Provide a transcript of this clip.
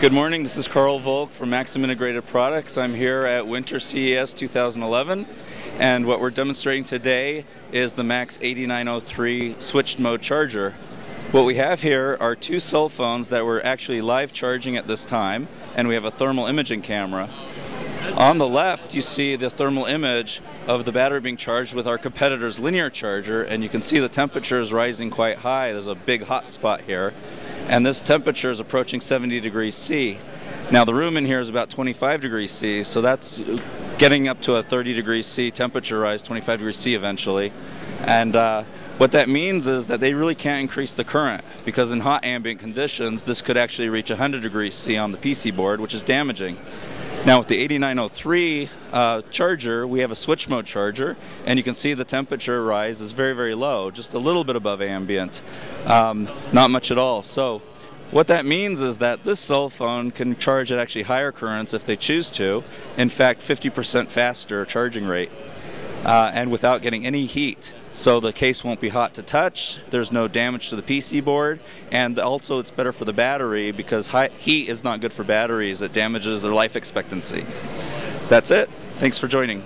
Good morning, this is Karl Volk from Maxim Integrated Products. I'm here at Winter CES 2011 and what we're demonstrating today is the MAX8903 switched mode charger. What we have here are two cell phones that were actually live charging at this time and we have a thermal imaging camera. On the left you see the thermal image of the battery being charged with our competitor's linear charger and you can see the temperature is rising quite high. There's a big hot spot here and this temperature is approaching 70 degrees C. Now the room in here is about 25 degrees C, so that's getting up to a 30 degrees C temperature rise, 25 degrees C eventually. And uh, what that means is that they really can't increase the current because in hot ambient conditions this could actually reach 100 degrees C on the PC board, which is damaging. Now with the 8903 uh, charger, we have a switch mode charger, and you can see the temperature rise is very, very low, just a little bit above ambient, um, not much at all. So what that means is that this cell phone can charge at actually higher currents if they choose to, in fact 50% faster charging rate, uh, and without getting any heat. So the case won't be hot to touch, there's no damage to the PC board, and also it's better for the battery because heat is not good for batteries, it damages their life expectancy. That's it. Thanks for joining.